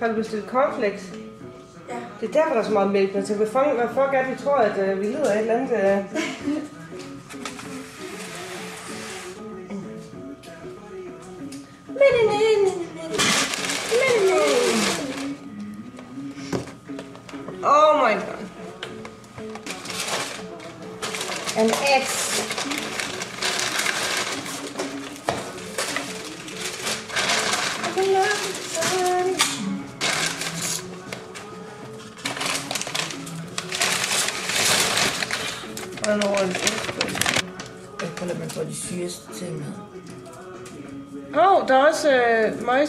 Har du bestilt cornflakes? Ja. Det er derfor, der er så meget mælk. Men hvad fuck, hvad fuck er det, vi tror, at øh, vi lider af et eller andet... Øh.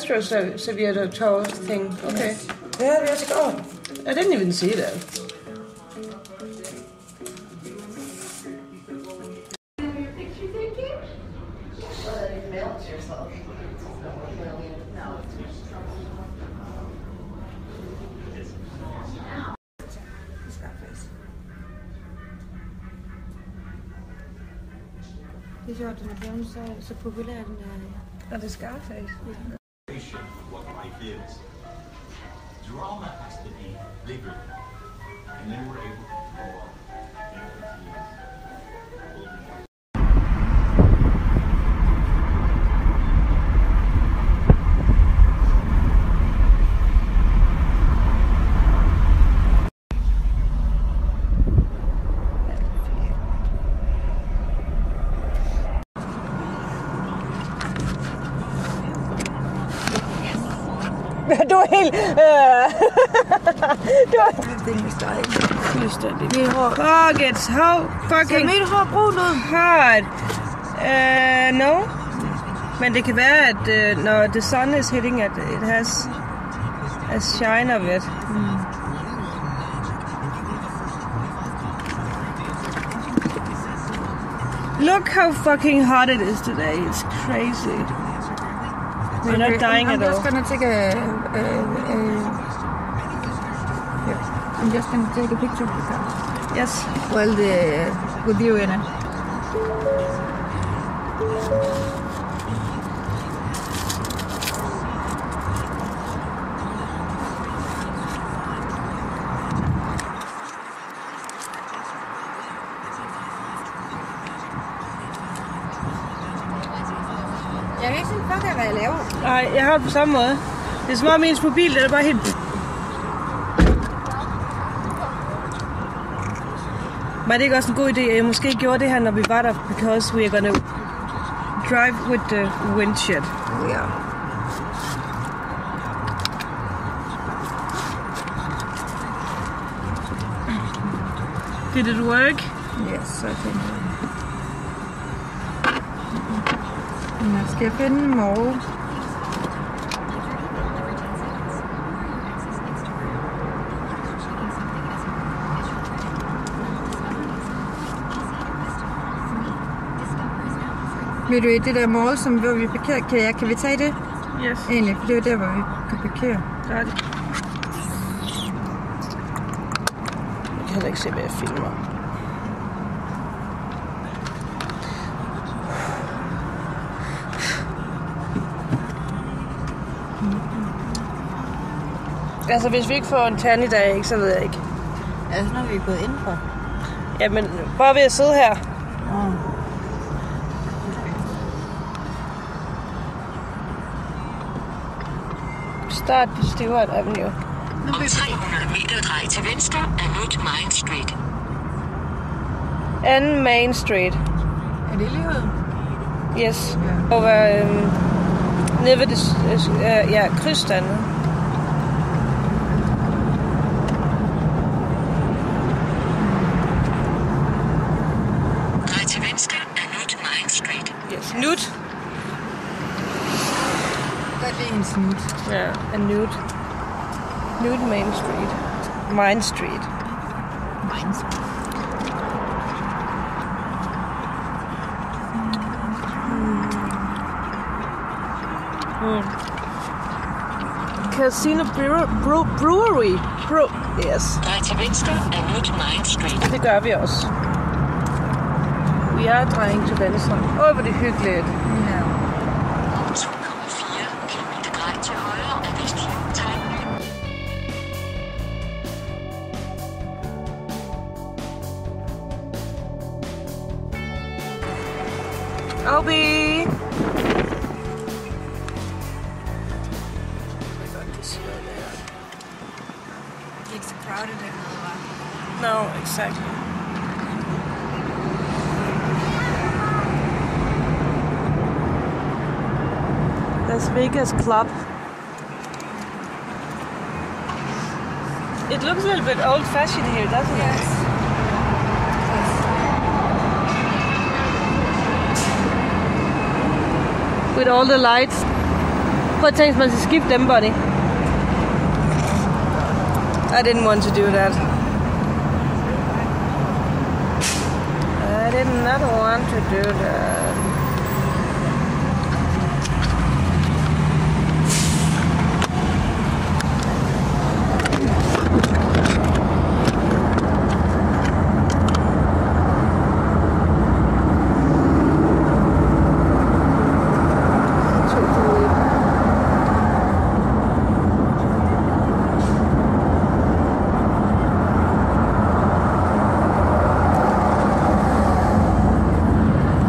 Castro Tower thing. Okay. Yeah, yeah, it's oh. I didn't even see that. Det är klart den är er er så populär den er- är. Det Scarface. Drama has to be bigger. And then we're able helt... Øh. Det steg. Fuldstændig. Mit hår. Fuck it. How Ser fucking mit hår brugt ud? hard. Uh, no. Men det kan være, at uh, når the sun is hitting it, it has a shine of it. Look how fucking hot it is today. It's crazy. We're not dying I'm at just gonna take a... a, a yeah. I'm just gonna take a picture Yes. Well, the with you in it. Nej, jeg har det på samme måde. Det er som om ens mobil, den er bare helt... Var det ikke også en god idé, at jeg måske gjorde det her, når vi var der, because we are gonna drive with the wind shit. Ja. Did it work? Yes, I think. Nu skal jeg finde en morgen. Ved du, i det der mål, som hvor vi parkerer, kan, jeg, kan vi tage det Yes. egentlig? For det er der, hvor vi kan parkere. Der er det. Jeg kan heller ikke se, hvad jeg filmer. Altså, hvis vi ikke får en tand i dag, ikke, så ved jeg ikke. Altså, når vi er gået indenfor. Jamen, bare ved at sidde her. Start på Stewart Avenue. Om 300 meter drej til venstre af Nut Main Street. Anden Main Street. Er det lige ud? Yes. Over øhm, nede ved det, øh, ja, krydsstanden. Drej til venstre af Nut He's nude. Yeah, and nude. Nude Main Street. Mine Street. Mine Street. Mm. Mm. Casino brewer, brew, Brewery. Brew, yes. Nude Street. Det gør vi også. Vi er drenge til venstre. Åh, hvor det hyggeligt. Mm. Obi! It's crowded in No, exactly. Las Vegas club. It looks a little bit old fashioned here, doesn't yes. it? With all the lights. Prøv at tænke, man skal skifte dem. I didn't want to do that. I did not want to do that.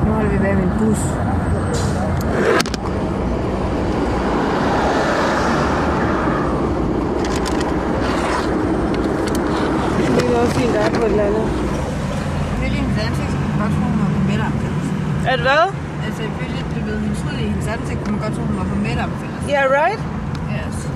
Nu holder vi ved med en bus. Det er også fint, der er på et eller andet. Ifølge hendes ansigt, så kan man godt tro, hun var på midteromfældelse. Er det hvad? Altså ifølge, du ved, hendes hud i hendes ansigt, kan man godt tro, hun var på midteromfældelse. Yeah, right? Yes.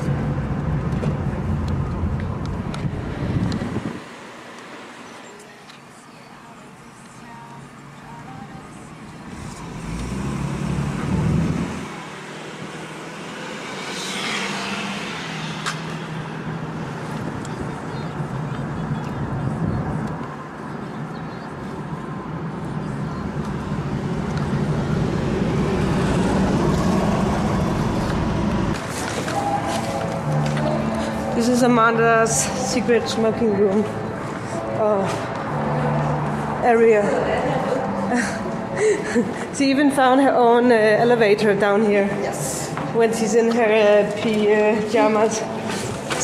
This is Amanda's secret smoking room. Oh, area. she even found her own uh, elevator down here. Yes. When she's in her uh, pajamas.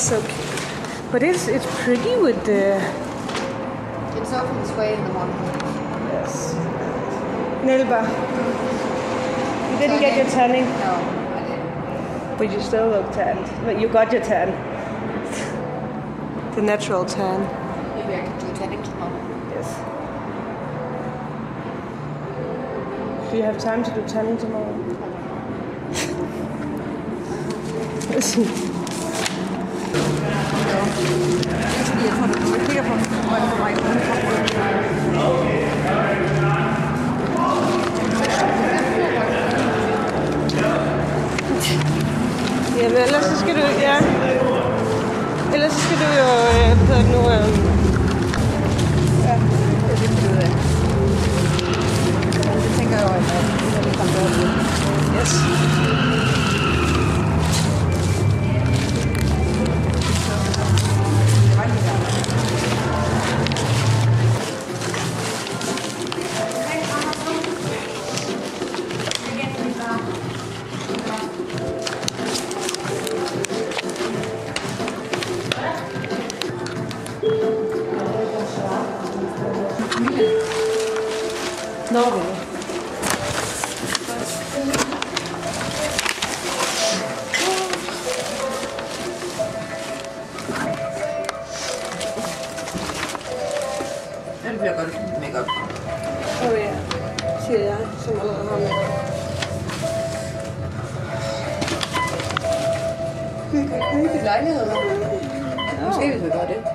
So, cute. but it's it's pretty with the It's open this way in the morning. yes. Nelba, you didn't get your tanning, No, I didn't. but you still look tanned. But you got your tan. The natural tan. Maybe I can do tanning tomorrow. Yes. Do you have time to do tanning tomorrow? Jeg tror, du kommer kigger på mig, hvor er det på vej. ja, men ellers så skal du, ja. Ellers så skal du jo, øh, hvad hedder det nu, øh, yes.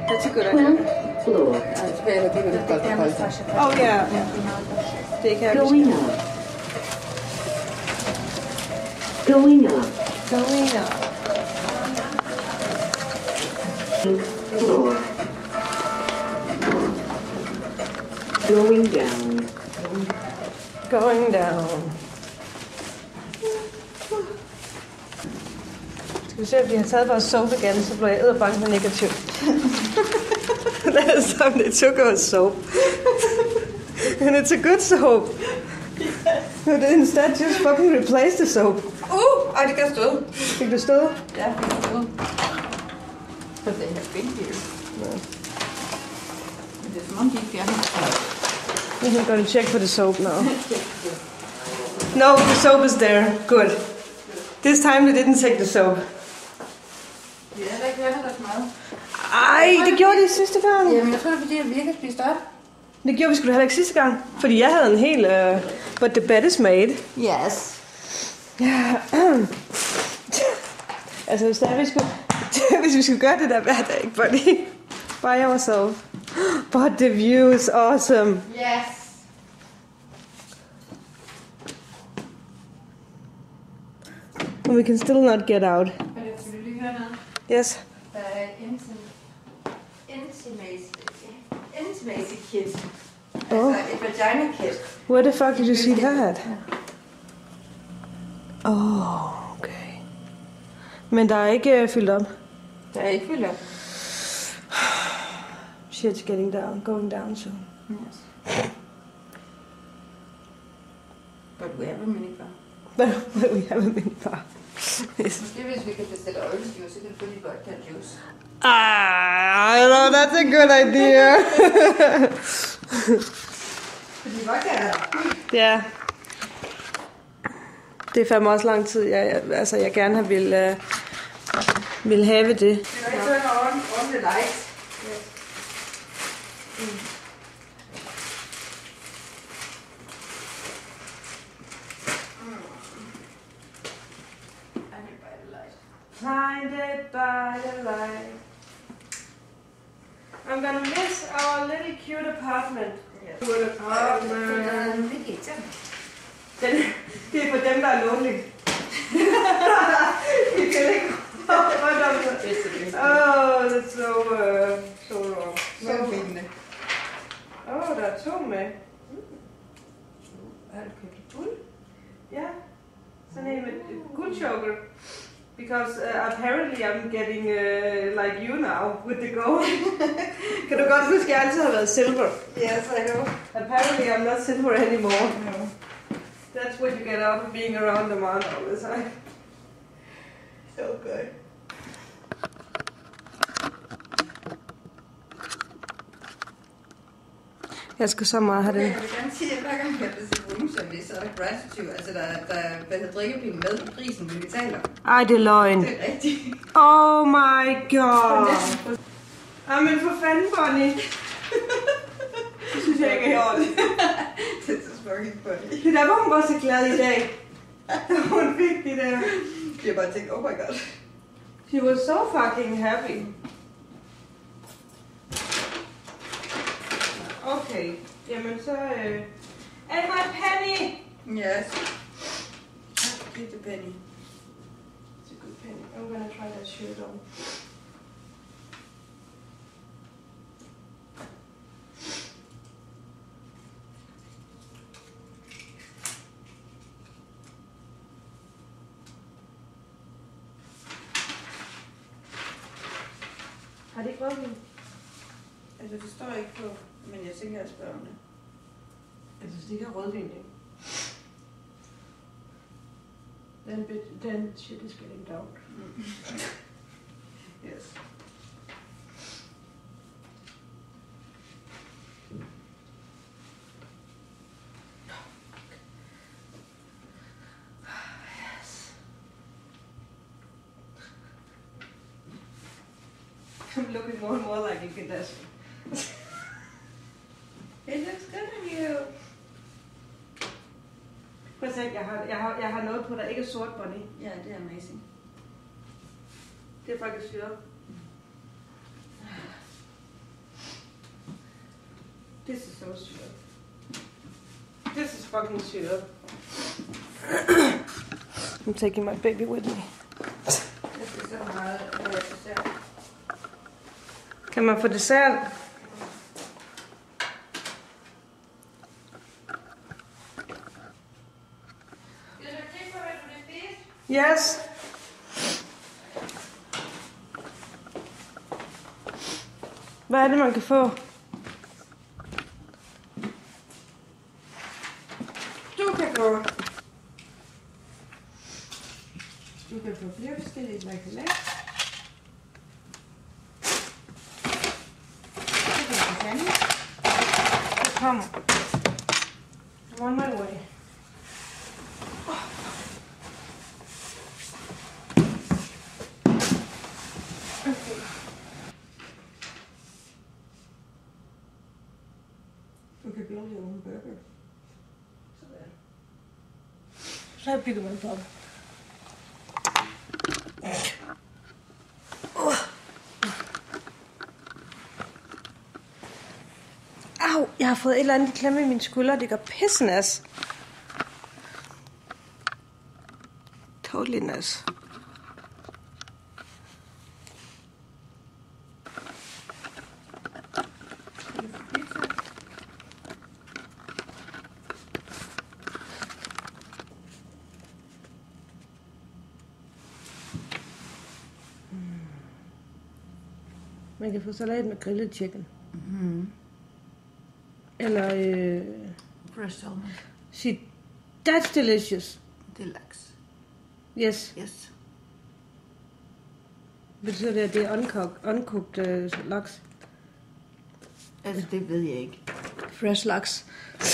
That's a good idea. Oh, yeah. Take. Going up. Going up. Going up. Going down. Going down. Vi se, om de har taget vores soap igen, så bliver jeg edderbange med negativ. That is some they took our soap. And it's a good soap. But instead just fucking replace the soap. Uh, ej, det kan stå. Fik du stået? Ja, det kan stå. But they have been here. Men det er som om, de ikke fjerner. I'm gonna check for the soap now. No, the soap is there. Good. This time they didn't take the soap. Vi har heller ikke hørt deres mad. Ej, det gjorde de sidste gang. Jamen, jeg tror, det er fordi, at vi ikke har spist op. Det gjorde vi sgu da heller ikke sidste gang. Fordi jeg havde en hel... Uh, but the bed is made. Yes. Ja. altså, hvis, der, vi skulle, hvis vi skulle gøre det der hver dag, buddy. By ourselves. But the view is awesome. Yes. And we can still not get out. Jeg. Yes. Der er intim- intimacy, intimacy kit. Oh. Altså et vagina kit. Where the fuck did you see that? Oh, okay. Men der er ikke uh, fyldt op. Der er ikke fyldt op. Shit's getting down, going down soon. Yes. But we have a minibar. But, but we have a minibar. Yes. Måske hvis vi kan bestille orange juice, så kan du få lige vodka juice. Ah, I know that's a good idea. Ja. Det er fandme også lang tid, jeg, jeg, altså, jeg gerne har vil, uh, vil have det. On, on the lights. Yes. Find it by the light. I'm gonna miss our little cute apartment. Yes. Cute apartment. Den, det er for dem, der er lonely. Vi kan ikke rundt om det. Oh, that's so, uh, so wrong. Så fint. Oh, der er to med. Har du købt guld? Ja. Sådan en med guldchoker. Because uh, apparently I'm getting uh, like you now with the gold. kan du godt huske, at jeg altid har været silver? Yes, I know. Apparently I'm not silver anymore. No. That's what you get out of being around the man all the time. So good. Jeg skal så meget have det. jeg vil gerne sige, at hver gang jeg bestiller room service, så er der gratitude, altså der, der er hvad hedder drikkebilen med i prisen, vi betaler. Ej, det er løgn. Det er rigtigt. Oh my god. Jamen for fanden, Bonnie. Det synes jeg ikke er orden. det er så fucking funny. Det der var hun var så glad i dag. Da hun fik det der. Jeg har bare tænkt, oh my god. She was so fucking happy. Okay, jamen så... Øh... Er and my penny! Yes. Give the penny. It's a good penny. I'm gonna try that shirt on. De ikke rødvin? Altså, det står ikke på, men jeg tænker at spørge om det. Altså, hvis de ikke har rødvin, ikke? Then, then shit is getting down. Yes. I'm looking more and more like a Kardashian. It looks good on you. Se, jeg har, jeg, har, jeg har noget på, der ikke er sort, Bonnie. Ja, det er amazing. Det er faktisk syret. This is so syret. This is fucking syret. I'm taking my baby with me. Jeg skal så meget øh, dessert. Kan man få dessert? Yes. Hvad er det, man kan få? Du kan få... Du kan få flere forskellige slags. Du kan få sandwich. Det kommer. One on my way. Så bygger man på. Au, jeg har fået et eller andet klemme i min skulder. Det gør pissen as. Totally nas. Nice. Kan få salat med grillet chicken. Mm-hmm. Eller øh, Fresh salmon. shit, that's delicious. Deluxe. Yes. Yes. Betyder det, at det er uncooked, uncooked øh, laks? Altså, det ved jeg ikke. Fresh laks.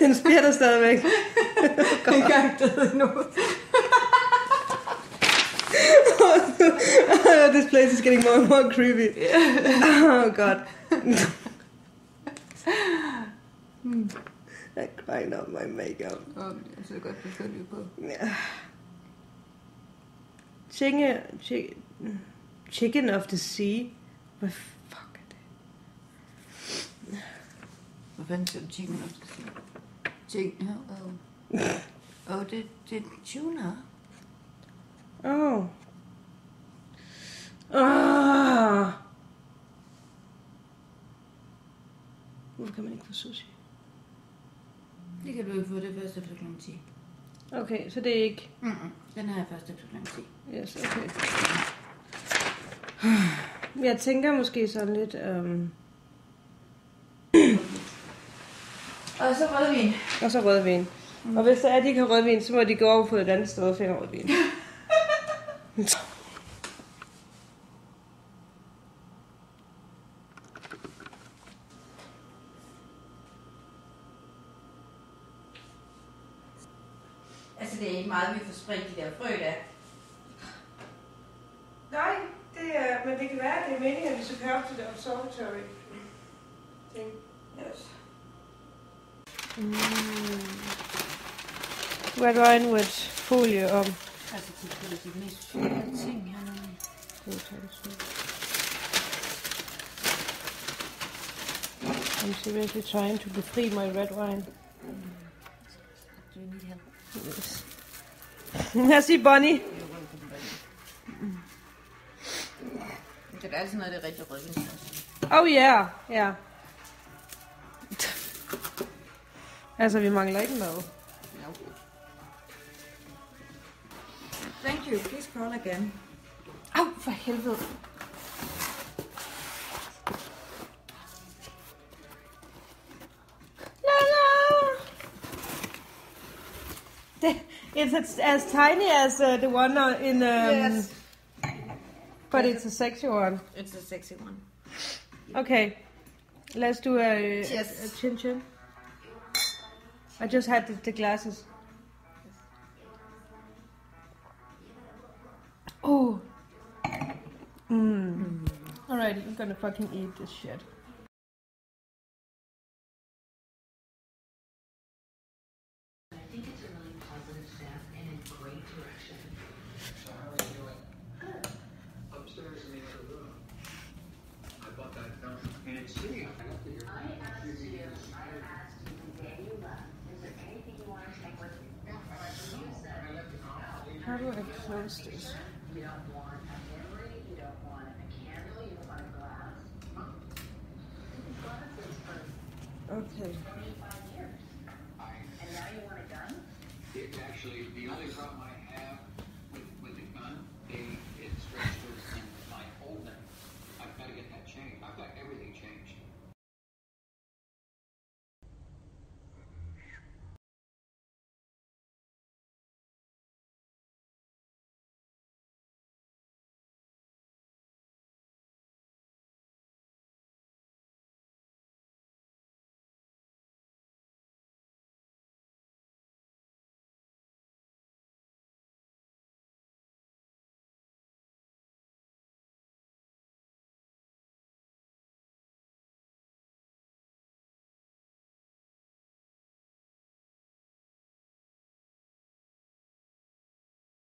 Den spjætter stadigvæk. ikke engang det nu. This place is getting more and more creepy. Oh god. I crying out my makeup. Jeg så godt besøge på. Ja. Chicken, chicken, chicken of the sea. Hvad fuck er det? Hvad fanden siger chicken of the sea? Chicken, oh, oh. oh, det, det er tuna. Hvorfor kan man ikke få sushi? Det kan du ikke få det først efter kl. 10. Okay, så det er ikke... Mm-mm. Den har jeg først efter kl. 10. Yes, okay. Jeg tænker måske sådan lidt... Um... Og så rødvin. Og så rødvin. Mm. Og hvis der er, de ikke har rødvin, så må de gå over på et andet sted og finde rødvin. Altså, det er ikke meget, vi får spredt de der frø der. Nej, det er, men det kan være, at det er meningen, at vi skal køre op til det observatory ting. Yes. Mm. Red wine with folie om. Altså, det er de mest sjove ting hernede. I'm seriously trying to befri my red wine. Do you need help? Yes. Merci, Bonnie. Det er altid noget, det er rigtig rødvin. Oh yeah, ja. altså, vi mangler ikke noget. Thank you. Please call again. Au, for helvede. It's as, as tiny as uh, the one in... Um, Yes. But it's a sexy one. It's a sexy one. Okay, let's do a, Cheers. a chin chin. I just had the, the glasses. Oh. Mm. Alright, I'm gonna fucking eat this shit. posters.